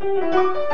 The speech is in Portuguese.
Música